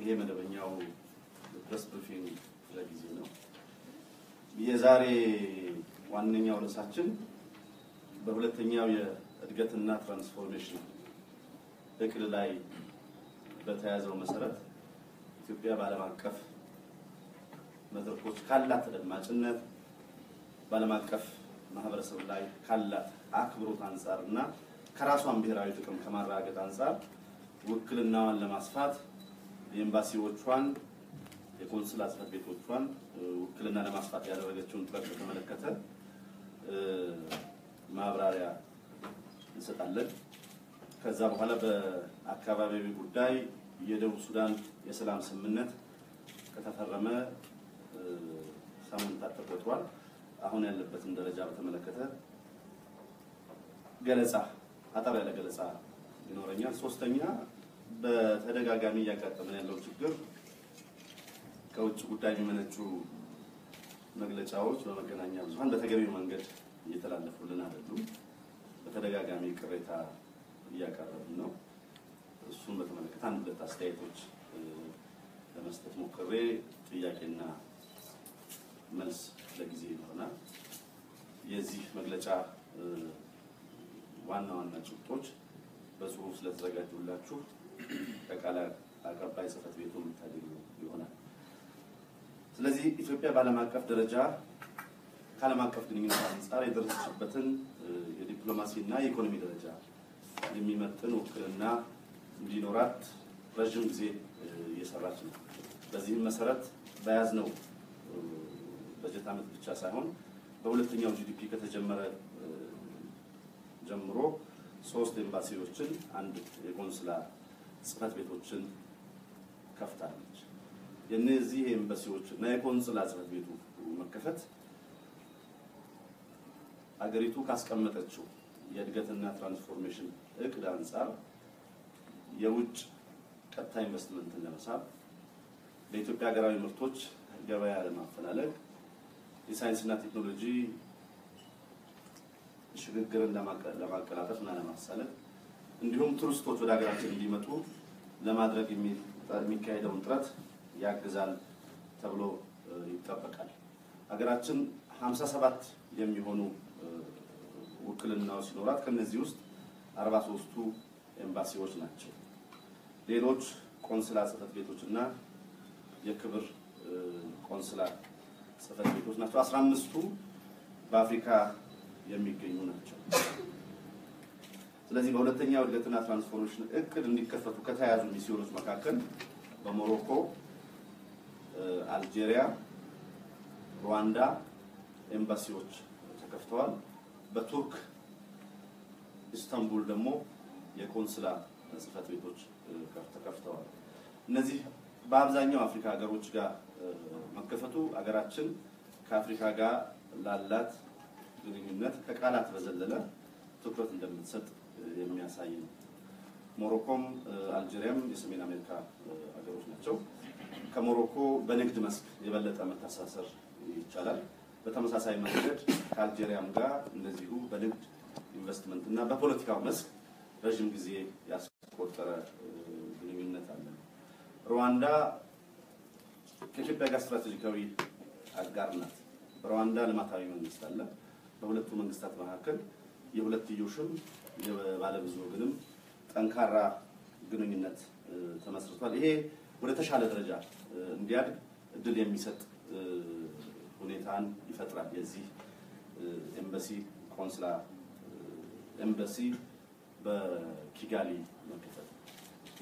ይሄ መደበኛው ፕሬስ ብሪፊንግ ክፍለ ጊዜ ነው። የዛሬ ዋነኛው ርዕሳችን በሁለተኛው የእድገትና ትራንስፎርሜሽን እቅድ ላይ በተያዘው መሰረት ኢትዮጵያ በዓለም አቀፍ መድረኮች ካላት ተደማጭነት በዓለም አቀፍ ማህበረሰብ ላይ ካላት አክብሮት አንጻር እና ከራሷን ብሔራዊ ጥቅም ከማረጋገጥ አንጻር ውክልናዋን ለማስፋት የኤምባሲዎቿን የቆንስላ ጽሕፈት ቤቶቿን ውክልና ለማስፋት ያደረገችውን ጥረት በተመለከተ ማብራሪያ እንሰጣለን። ከዛ በኋላ በአካባቢያዊ ጉዳይ የደቡብ ሱዳን የሰላም ስምምነት ከተፈረመ ሳምንታት ተቆጥሯል። አሁን ያለበትን ደረጃ በተመለከተ ገለጻ አጠር ያለ ገለጻ ይኖረኛል። ሶስተኛ በተደጋጋሚ እያጋጠመን ያለው ችግር ከውጭ ጉዳይ የሚመነጩ መግለጫዎች በመገናኛ ብዙኃን በተገቢው መንገድ እየተላለፉልን አይደሉም። በተደጋጋሚ ቅሬታ እያቀረብን ነው። እሱን በተመለከተ አንድ ሁለት አስተያየቶች ለመስጠት ሞክሬ ጥያቄና መልስ ለጊዜ ይሆናል። የዚህ መግለጫ ዋና ዋና ጭብጦች በጽሁፍ ስለተዘጋጁላችሁ ከቃል አቀባይ ጽሕፈት ቤቱ የምታገኙ ይሆናል። ስለዚህ ኢትዮጵያ በዓለም አቀፍ ደረጃ ከዓለም አቀፍ ግንኙነት አንጻር የደረሰችበትን የዲፕሎማሲና የኢኮኖሚ ደረጃ የሚመጥን ውክልና እንዲኖራት ረዥም ጊዜ እየሰራች ነው። በዚህም መሰረት በያዝነው በጀት ዓመት ብቻ ሳይሆን በሁለተኛው GTP ከተጀመረ ጀምሮ ሶስት ኤምባሲዎችን፣ አንድ የቆንስላ ጽሕፈት ቤቶችን ከፍታለች። የእነዚህ ኤምባሲዎች እና የቆንስላ ጽሕፈት ቤቱ መከፈት አገሪቱ ካስቀመጠችው የእድገትና ትራንስፎርሜሽን እቅድ አንጻር የውጭ ቀጥታ ኢንቨስትመንትን ለመሳብ ለኢትዮጵያ ሀገራዊ ምርቶች ገበያ ለማፈላለግ የሳይንስና ቴክኖሎጂ ሽግግርን ለማቀላጠፍ እና ለማሳለጥ እንዲሁም ቱሪስቶች ወደ ሀገራችን እንዲመጡ ለማድረግ የሚካሄደውን ጥረት ያግዛል ተብሎ ይጠበቃል። ሀገራችን 57 የሚሆኑ ውክልናዎች ሲኖራት ከነዚህ ውስጥ 43ቱ ኤምባሲዎች ናቸው። ሌሎች ቆንስላ ጽሕፈት ቤቶች እና የክብር ቆንስላ ጽሕፈት ቤቶች ናቸው። 15ቱ በአፍሪካ የሚገኙ ናቸው። ስለዚህ በሁለተኛው እድገትና ትራንስፎርሜሽን እቅድ እንዲከፈቱ ከተያዙ ሚስዮኖች መካከል በሞሮኮ፣ አልጄሪያ፣ ሩዋንዳ ኤምባሲዎች ተከፍተዋል። በቱርክ ኢስታንቡል ደግሞ የቆንስላ ጽሕፈት ቤቶች ተከፍተዋል። እነዚህ በአብዛኛው አፍሪካ ሀገሮች ጋር መከፈቱ ሀገራችን ከአፍሪካ ጋር ላላት ግንኙነት ከቃላት በዘለለ ትኩረት እንደምትሰጥ የሚያሳይ ነው። ሞሮኮም አልጄሪያም የሰሜን አሜሪካ ሀገሮች ናቸው። ከሞሮኮ በንግድ መስክ የበለጠ መተሳሰር ይቻላል። በተመሳሳይ መንገድ ከአልጄሪያም ጋር እንደዚሁ በንግድ ኢንቨስትመንት እና በፖለቲካው መስክ ረዥም ጊዜ ያስቆጠረ ግንኙነት አለ። ሩዋንዳ ከኢትዮጵያ ጋር ስትራቴጂካዊ አጋር ናት። በሩዋንዳ ልማታዊ መንግስት አለ። በሁለቱ መንግስታት መካከል የሁለትዮሽም የባለብዙ ወገንም ጠንካራ ግንኙነት ተመስርቷል። ይሄ ወደ ተሻለ ደረጃ እንዲያድግ እድል የሚሰጥ ሁኔታን ይፈጥራል። የዚህ ኤምባሲ ቆንስላ ኤምባሲ በኪጋሊ መከፈት።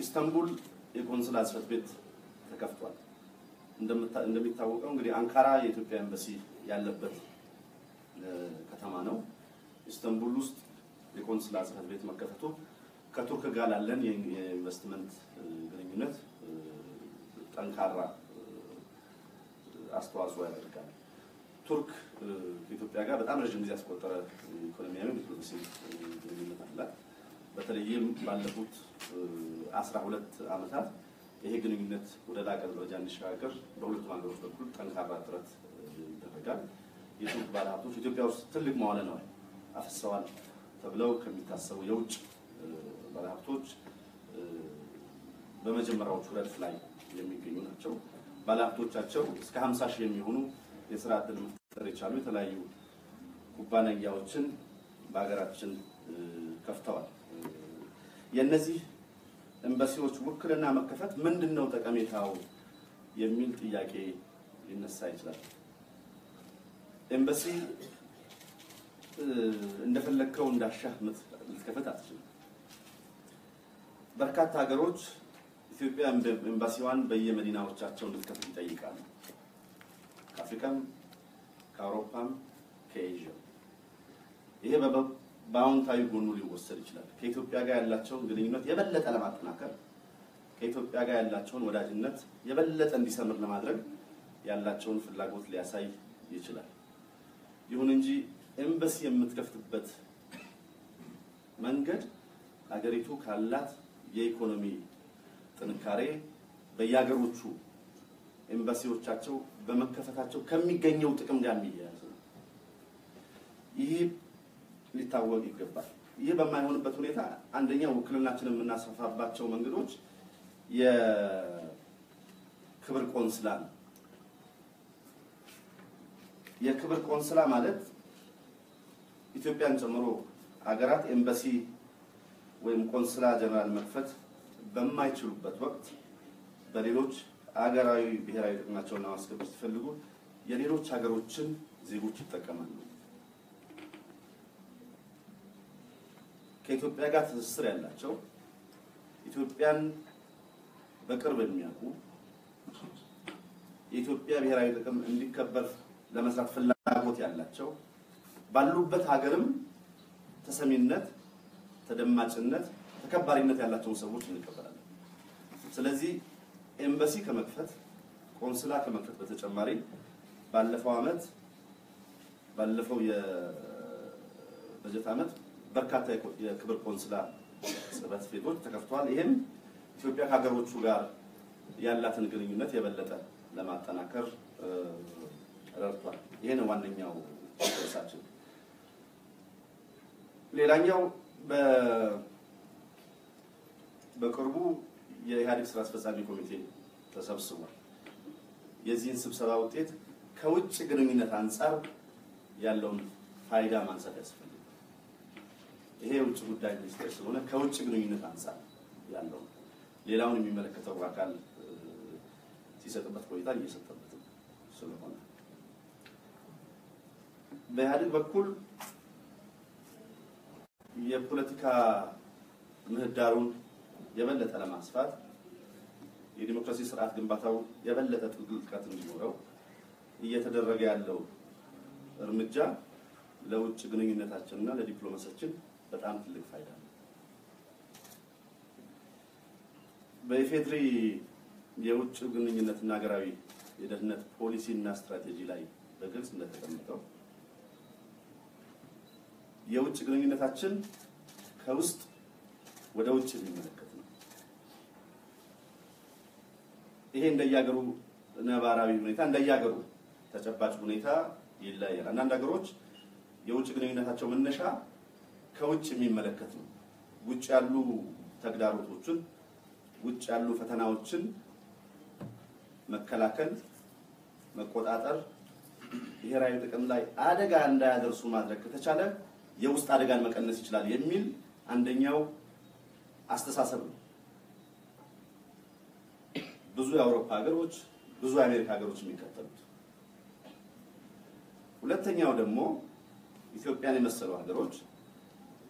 ኢስታንቡል የቆንስላ ጽሕፈት ቤት ተከፍቷል። እንደሚታወቀው እንግዲህ አንካራ የኢትዮጵያ ኤምባሲ ያለበት ከተማ ነው። ኢስታንቡል ውስጥ የቆንስላ ጽሕፈት ቤት መከፈቱ ከቱርክ ጋር ላለን የኢንቨስትመንት ግንኙነት ጠንካራ አስተዋጽኦ ያደርጋል። ቱርክ ከኢትዮጵያ ጋር በጣም ረዥም ጊዜ ያስቆጠረ ኢኮኖሚያዊ ዲፕሎማሲ ግንኙነት አላት። በተለይም ባለፉት አስራ ሁለት ዓመታት ይሄ ግንኙነት ወደ ላቀ ደረጃ እንዲሸጋገር በሁለቱም ሀገሮች በኩል ጠንካራ ጥረት ይደረጋል። የቱርክ ባለሀብቶች ኢትዮጵያ ውስጥ ትልቅ መዋለ ንዋይ አፍሰዋል ተብለው ከሚታሰቡ የውጭ ባለሀብቶች በመጀመሪያዎቹ ረድፍ ላይ የሚገኙ ናቸው። ባለሀብቶቻቸው እስከ 50 ሺህ የሚሆኑ የስራ ዕድል መፍጠር የቻሉ የተለያዩ ኩባንያዎችን በሀገራችን ከፍተዋል። የእነዚህ ኤምባሲዎች ውክልና መከፈት ምንድን ነው ጠቀሜታው የሚል ጥያቄ ሊነሳ ይችላል። ኤምባሲ እንደፈለግከው እንዳሻህ ልትከፍት አትችልም። በርካታ ሀገሮች ኢትዮጵያ ኤምባሲዋን በየመዲናዎቻቸው እንድትከፍት ይጠይቃሉ። ከአፍሪካም፣ ከአውሮፓም፣ ከኤዥያ ይሄ በአዎንታዊ ጎኑ ሊወሰድ ይችላል። ከኢትዮጵያ ጋር ያላቸውን ግንኙነት የበለጠ ለማጠናከር ከኢትዮጵያ ጋር ያላቸውን ወዳጅነት የበለጠ እንዲሰምር ለማድረግ ያላቸውን ፍላጎት ሊያሳይ ይችላል። ይሁን እንጂ ኤምባሲ የምትከፍትበት መንገድ አገሪቱ ካላት የኢኮኖሚ ጥንካሬ በየሀገሮቹ ኤምባሲዎቻቸው በመከፈታቸው ከሚገኘው ጥቅም ጋር የሚያያዝ ነው። ይህ ሊታወቅ ይገባል። ይህ በማይሆንበት ሁኔታ አንደኛ ውክልናችንን የምናሰፋባቸው መንገዶች የክብር ቆንስላ ነው። የክብር ቆንስላ ማለት ኢትዮጵያን ጨምሮ ሀገራት ኤምባሲ ወይም ቆንስላ ጀነራል መክፈት በማይችሉበት ወቅት በሌሎች ሀገራዊ ብሔራዊ ጥቅማቸውን ለማስከበር ሲፈልጉ የሌሎች ሀገሮችን ዜጎች ይጠቀማሉ። ከኢትዮጵያ ጋር ትስስር ያላቸው ኢትዮጵያን በቅርብ የሚያውቁ የኢትዮጵያ ብሔራዊ ጥቅም እንዲከበር ለመስራት ፍላጎት ያላቸው ባሉበት ሀገርም ተሰሚነት፣ ተደማጭነት፣ ተከባሪነት ያላቸውን ሰዎች እንቀበላለን። ስለዚህ ኤምባሲ ከመክፈት ቆንስላ ከመክፈት በተጨማሪ ባለፈው ዓመት ባለፈው የበጀት ዓመት በርካታ የክብር ቆንስላ ጽሕፈት ቤቶች ተከፍተዋል። ይህም ኢትዮጵያ ከሀገሮቹ ጋር ያላትን ግንኙነት የበለጠ ለማጠናከር ረድቷል። ይሄ ዋነኛው ርዕሳችን። ሌላኛው በቅርቡ የኢህአዴግ ስራ አስፈጻሚ ኮሚቴ ተሰብስቧል። የዚህን ስብሰባ ውጤት ከውጭ ግንኙነት አንጻር ያለውን ፋይዳ ማንሳት ያስፈልጋል። ይሄ የውጭ ጉዳይ ሚኒስቴር ስለሆነ ከውጭ ግንኙነት አንጻር ያለው ሌላውን የሚመለከተው አካል ሲሰጥበት ቆይታ እየሰጠበትም ስለሆነ በኢህአዴግ በኩል የፖለቲካ ምህዳሩን የበለጠ ለማስፋት የዲሞክራሲ ስርዓት ግንባታው የበለጠ ጥልቀት እንዲኖረው እየተደረገ ያለው እርምጃ ለውጭ ግንኙነታችንና ለዲፕሎማሲያችን በጣም ትልቅ ፋይዳ ነው። በኢፌድሪ የውጭ ግንኙነትና ሀገራዊ የደህንነት ፖሊሲ እና ስትራቴጂ ላይ በግልጽ እንደተቀመጠው የውጭ ግንኙነታችን ከውስጥ ወደ ውጭ የሚመለከት ነው። ይሄ እንደየሀገሩ ነባራዊ ሁኔታ እንደየሀገሩ ተጨባጭ ሁኔታ ይለያያል። አንዳንድ ሀገሮች የውጭ ግንኙነታቸው መነሻ ከውጭ የሚመለከት ነው። ውጭ ያሉ ተግዳሮቶችን፣ ውጭ ያሉ ፈተናዎችን መከላከል፣ መቆጣጠር፣ ብሔራዊ ጥቅም ላይ አደጋ እንዳያደርሱ ማድረግ ከተቻለ የውስጥ አደጋን መቀነስ ይችላል የሚል አንደኛው አስተሳሰብ ነው። ብዙ የአውሮፓ ሀገሮች፣ ብዙ የአሜሪካ ሀገሮች የሚከተሉት። ሁለተኛው ደግሞ ኢትዮጵያን የመሰሉ ሀገሮች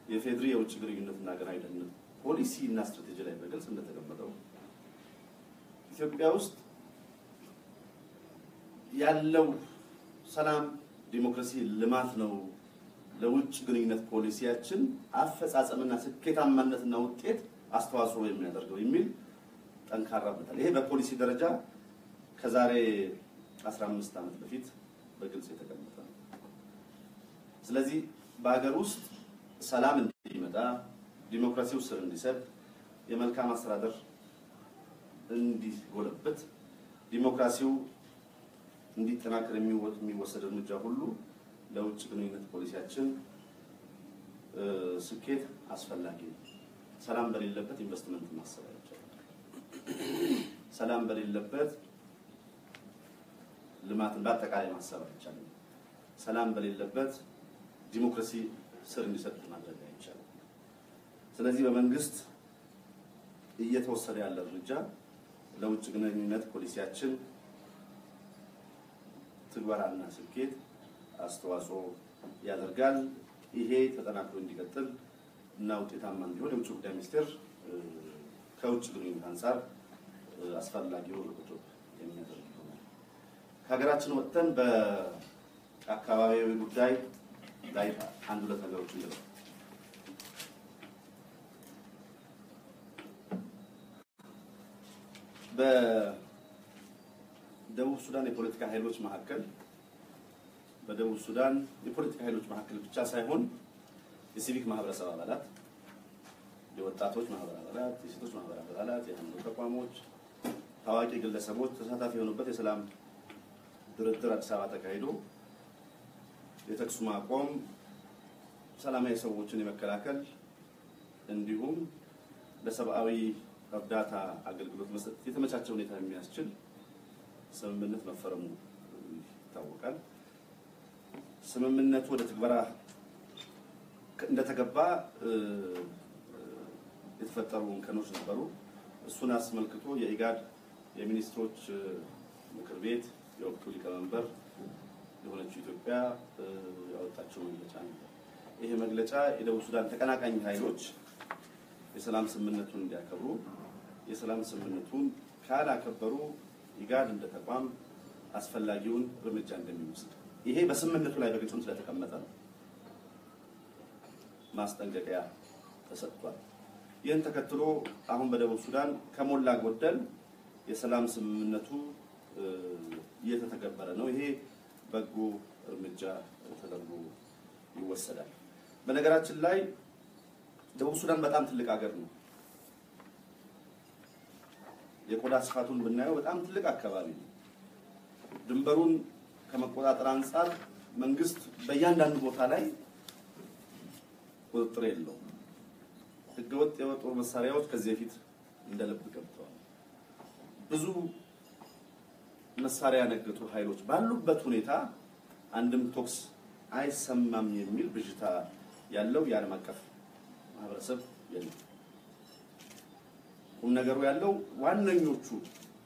የፌድሪ የውጭ ግንኙነትና ሀገራዊ ደህንነት ፖሊሲ እና ስትራቴጂ ላይ በግልጽ እንደተቀመጠው ኢትዮጵያ ውስጥ ያለው ሰላም፣ ዲሞክራሲ፣ ልማት ነው ለውጭ ግንኙነት ፖሊሲያችን አፈጻጸምና ስኬታማነትና ውጤት አስተዋጽኦ የሚያደርገው የሚል ጠንካራ ብታል። ይሄ በፖሊሲ ደረጃ ከዛሬ 15 ዓመት በፊት በግልጽ የተቀመጠ ነው። ስለዚህ በሀገር ውስጥ ሰላም እንዲመጣ፣ ዲሞክራሲው ስር እንዲሰድ፣ የመልካም አስተዳደር እንዲጎለበት፣ ዲሞክራሲው እንዲጠናከር የሚወሰድ እርምጃ ሁሉ ለውጭ ግንኙነት ፖሊሲያችን ስኬት አስፈላጊ ነው። ሰላም በሌለበት ኢንቨስትመንት ማሰብ አይቻልም። ሰላም በሌለበት ልማትን በአጠቃላይ ማሰብ አይቻልም። ሰላም በሌለበት ዲሞክራሲ ስር እንዲሰጥ ማድረግ አይቻልም። ስለዚህ በመንግስት እየተወሰደ ያለ እርምጃ ለውጭ ግንኙነት ፖሊሲያችን ትግበራና ስኬት አስተዋጽኦ ያደርጋል። ይሄ ተጠናክሮ እንዲቀጥል እና ውጤታማ እንዲሆን የውጭ ጉዳይ ሚኒስቴር ከውጭ ግንኙነት አንጻር አስፈላጊው ርብርብ የሚያደርግ ይሆናል። ከሀገራችን ወጥተን በአካባቢያዊ ጉዳይ ላይ አንድ ሁለት ነገሮች እንደ በደቡብ ሱዳን የፖለቲካ ኃይሎች መካከል በደቡብ ሱዳን የፖለቲካ ኃይሎች መካከል ብቻ ሳይሆን የሲቪክ ማህበረሰብ አባላት፣ የወጣቶች ማህበር አባላት፣ የሴቶች ማህበር አባላት፣ የሃይማኖት ተቋሞች፣ ታዋቂ ግለሰቦች ተሳታፊ የሆኑበት የሰላም ድርድር አዲስ አበባ ተካሂዶ የተኩስ ማቆም፣ ሰላማዊ ሰዎችን የመከላከል እንዲሁም ለሰብአዊ እርዳታ አገልግሎት መስጠት የተመቻቸ ሁኔታ የሚያስችል ስምምነት መፈረሙ ይታወቃል። ስምምነቱ ወደ ትግበራ እንደተገባ የተፈጠሩ እንከኖች ነበሩ። እሱን አስመልክቶ የኢጋድ የሚኒስትሮች ምክር ቤት የወቅቱ ሊቀመንበር የሆነችው ኢትዮጵያ ያወጣቸው መግለጫ ነበር። ይሄ መግለጫ የደቡብ ሱዳን ተቀናቃኝ ኃይሎች የሰላም ስምምነቱን እንዲያከብሩ፣ የሰላም ስምምነቱን ካላከበሩ ኢጋድ እንደ ተቋም አስፈላጊውን እርምጃ እንደሚወስድ ይሄ በስምምነቱ ላይ በግልጽም ስለተቀመጠ ነው። ማስጠንቀቂያ ተሰጥቷል። ይህን ተከትሎ አሁን በደቡብ ሱዳን ከሞላ ጎደል የሰላም ስምምነቱ እየተተገበረ ነው። ይሄ በጎ እርምጃ ተደርጎ ይወሰዳል። በነገራችን ላይ ደቡብ ሱዳን በጣም ትልቅ ሀገር ነው። የቆዳ ስፋቱን ብናየው በጣም ትልቅ አካባቢ ነው። ድንበሩን ከመቆጣጠር አንጻር መንግስት በእያንዳንዱ ቦታ ላይ ቁጥጥር የለውም። ህገወጥ የጦር መሳሪያዎች ከዚህ በፊት እንደ ልብ ገብተዋል። ብዙ መሳሪያ ያነገቱ ኃይሎች ባሉበት ሁኔታ አንድም ቶክስ አይሰማም የሚል ብዥታ ያለው የዓለም አቀፍ ማህበረሰብ የለም። ቁም ነገሩ ያለው ዋነኞቹ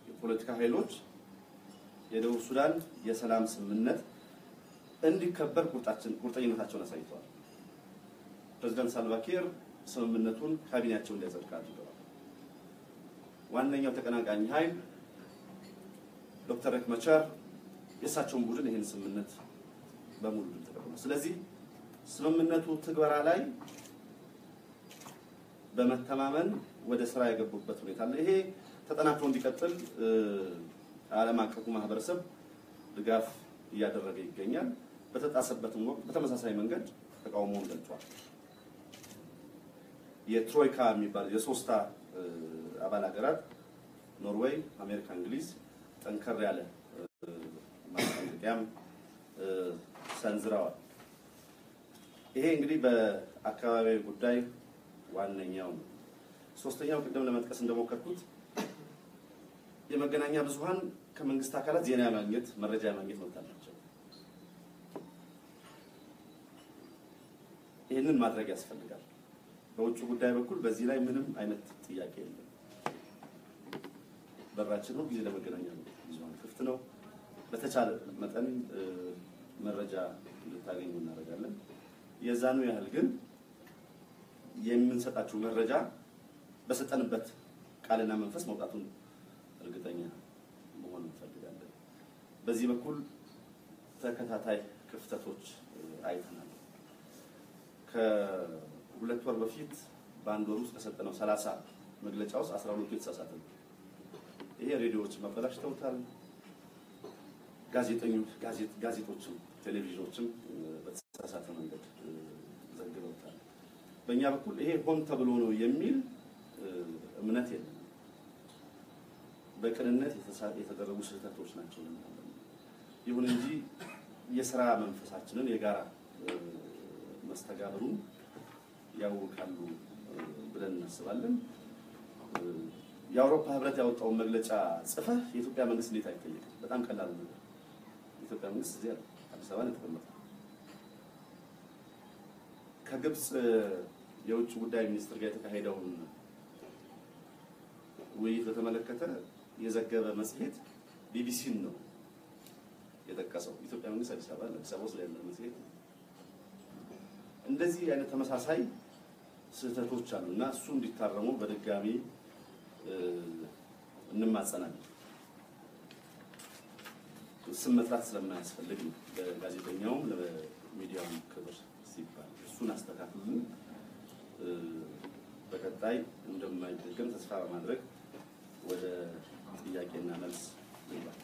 የፖለቲካ ኃይሎች የደቡብ ሱዳን የሰላም ስምምነት እንዲከበር ቁርጠኝነታቸውን አሳይተዋል። ፕሬዚዳንት ሳልቫኪር ስምምነቱን ካቢኔያቸው እንዲያጸድቅ አድርገዋል። ዋነኛው ተቀናቃኝ ኃይል ዶክተር ሬክ መቻር የእሳቸውን ቡድን ይህን ስምምነት በሙሉ ድል ተቀብሏል። ስለዚህ ስምምነቱ ትግበራ ላይ በመተማመን ወደ ስራ የገቡበት ሁኔታ አለ። ይሄ ተጠናክሮ እንዲቀጥል ዓለም አቀፉ ማህበረሰብ ድጋፍ እያደረገ ይገኛል። በተጣሰበትም ወቅት በተመሳሳይ መንገድ ተቃውሞውን ገልጿል። የትሮይካ የሚባል የሶስታ አባል ሀገራት ኖርዌይ፣ አሜሪካ፣ እንግሊዝ ጠንከር ያለ ማስጠንቀቂያም ሰንዝረዋል። ይሄ እንግዲህ በአካባቢያዊ ጉዳይ ዋነኛው ነው። ሶስተኛው ቅድም ለመጥቀስ እንደሞከርኩት የመገናኛ ብዙኃን ከመንግስት አካላት ዜና ማግኘት መረጃ ማግኘት መብት አላቸው። ይህንን ማድረግ ያስፈልጋል። በውጭ ጉዳይ በኩል በዚህ ላይ ምንም አይነት ጥያቄ የለም። በራችን ሁል ጊዜ ለመገናኛ ብዙኃን ክፍት ነው። በተቻለ መጠን መረጃ እንድታገኙ እናደርጋለን። የዛኑ ያህል ግን የምንሰጣችሁ መረጃ በሰጠንበት ቃልና መንፈስ መውጣቱን እርግጠኛ መሆን እንፈልጋለን። በዚህ በኩል ተከታታይ ክፍተቶች አይተናል። ከሁለት ወር በፊት በአንድ ወር ውስጥ ከሰጠነው ሰላሳ መግለጫ ውስጥ አስራ ሁለቱ የተሳሳተ ነው። ይሄ ሬዲዮዎች መበላሽተውታል። ጋዜጠኞች ጋዜጦችም ቴሌቪዥኖችም በተሳሳተ መንገድ ዘግበውታል። በእኛ በኩል ይሄ ሆን ተብሎ ነው የሚል እምነት የለም። በቅንነት የተደረጉ ስህተቶች ናቸው ይሁን እንጂ የስራ መንፈሳችንን የጋራ መስተጋብሩን ያውቃሉ ብለን እናስባለን። የአውሮፓ ህብረት ያወጣውን መግለጫ ጽፈህ የኢትዮጵያ መንግስት እንዴት አይጠየቅም? በጣም ቀላል ነገር። የኢትዮጵያ መንግስት እዚህ አዲስ አበባ ነው የተቀመጠው። ከግብፅ የውጭ ጉዳይ ሚኒስትር ጋር የተካሄደውን ውይይት በተመለከተ የዘገበ መጽሔት ቢቢሲን ነው የጠቀሰው። ኢትዮጵያ መንግስት አዲስ አበባ አዲስ አበባ ውስጥ ያለ መጽሔት እንደዚህ አይነት ተመሳሳይ ስህተቶች አሉ እና እሱ እንዲታረሙ በድጋሚ እንማጸናለን። ስም መጥራት ስለማያስፈልግ ለጋዜጠኛውም ለሚዲያውም ክብር ሲባል እሱን አስተካክሉልን። በቀጣይ እንደማይደገም ተስፋ በማድረግ ወደ ጥያቄና መልስ ይባል